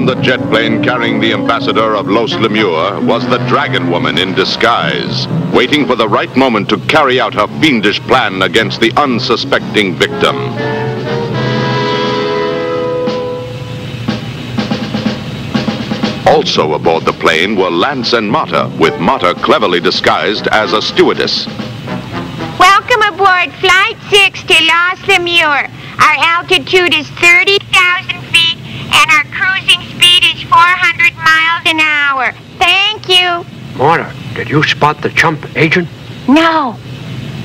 On the jet plane carrying the ambassador of Los Lemur was the Dragon Woman in disguise, waiting for the right moment to carry out her fiendish plan against the unsuspecting victim. Also aboard the plane were Lance and Mata, with Mata cleverly disguised as a stewardess. Welcome aboard Flight 6 to Los Lemur. Our altitude is 30,000 feet and our cruising speed is 400 miles an hour. Thank you. Mata, did you spot the chump agent? No.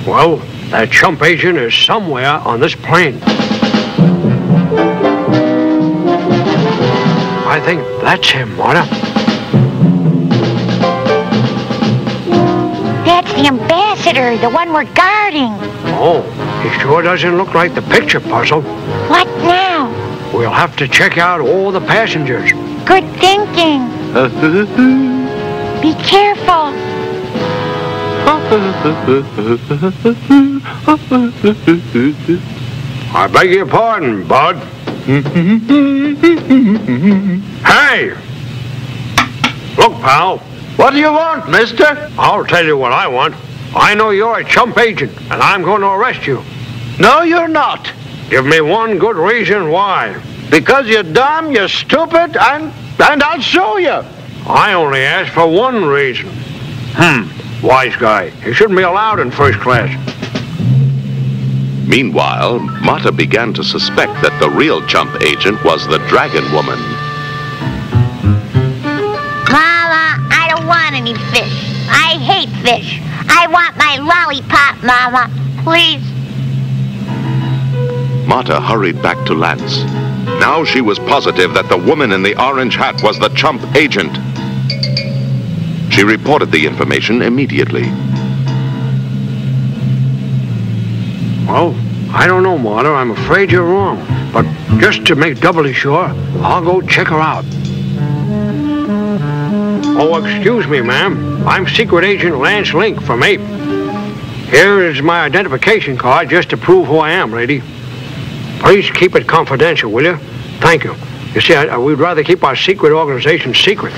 Well, that chump agent is somewhere on this plane. I think that's him, Mata. That's the ambassador, the one we're guarding. Oh, he sure doesn't look like the picture puzzle. What now? We'll have to check out all the passengers. Good thinking. Be careful. I beg your pardon, Bud. hey! Look, pal. What do you want, mister? I'll tell you what I want. I know you're a chump agent, and I'm going to arrest you. No, you're not. Give me one good reason why. Because you're dumb, you're stupid, and, and I'll show you. I only asked for one reason. Hmm, wise guy. He shouldn't be allowed in first class. Meanwhile, Mata began to suspect that the real chump agent was the Dragon Woman. Mama, I don't want any fish. I hate fish. I want my lollipop, Mama. Please. Mata hurried back to Lance. Now she was positive that the woman in the orange hat was the chump agent. She reported the information immediately. Well, I don't know, Mata. I'm afraid you're wrong. But just to make doubly sure, I'll go check her out. Oh, excuse me, ma'am. I'm Secret Agent Lance Link from APE. Here is my identification card just to prove who I am, lady. Please keep it confidential, will you? Thank you. You see, I, I, we'd rather keep our secret organization secret.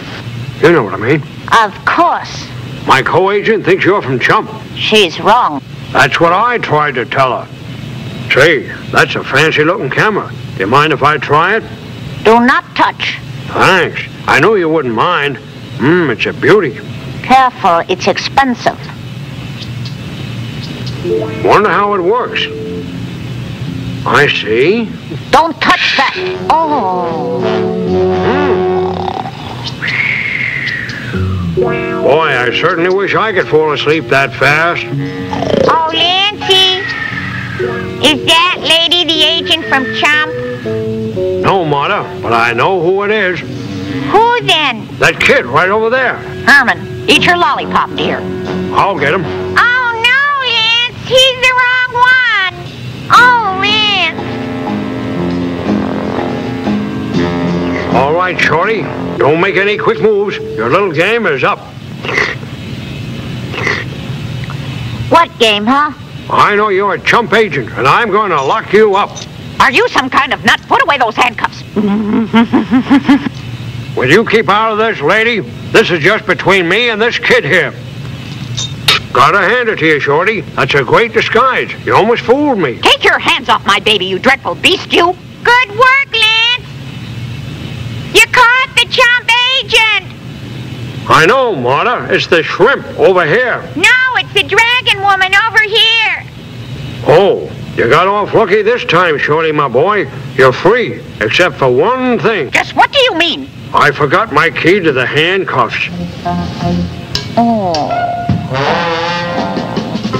You know what I mean. Of course. My co-agent thinks you're from Chump. She's wrong. That's what I tried to tell her. Say, that's a fancy-looking camera. Do you mind if I try it? Do not touch. Thanks. I know you wouldn't mind. Mmm, it's a beauty. Careful, it's expensive. Wonder how it works. I see. Don't touch that. Oh. Mm. Boy, I certainly wish I could fall asleep that fast. Oh, Lancy. Is that lady the agent from Chump? No, Mata, but I know who it is. Who then? That kid right over there. Herman, eat your lollipop, dear. I'll get him. Oh, no, Lance. He's the wrong one. Oh, Lance. Right, Shorty. Don't make any quick moves. Your little game is up. What game, huh? I know you're a chump agent, and I'm going to lock you up. Are you some kind of nut? Put away those handcuffs. Will you keep out of this, lady? This is just between me and this kid here. Gotta hand it to you, Shorty. That's a great disguise. You almost fooled me. Take your hands off my baby, you dreadful beast, you. Good work, Lance. You caught the chump agent. I know, Mata. It's the shrimp over here. No, it's the dragon woman over here. Oh, you got off lucky this time, Shorty, my boy. You're free, except for one thing. Just what do you mean? I forgot my key to the handcuffs. Oh.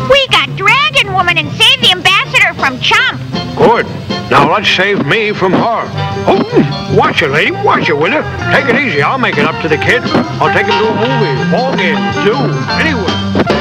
We got Dragon Woman and saved the ambassador from Chump. Good. Now let's save me from her. Oh, watch it, lady. Watch it, will you? Take it easy. I'll make it up to the kid. I'll take him to a movie, ball game, zoo, anywhere.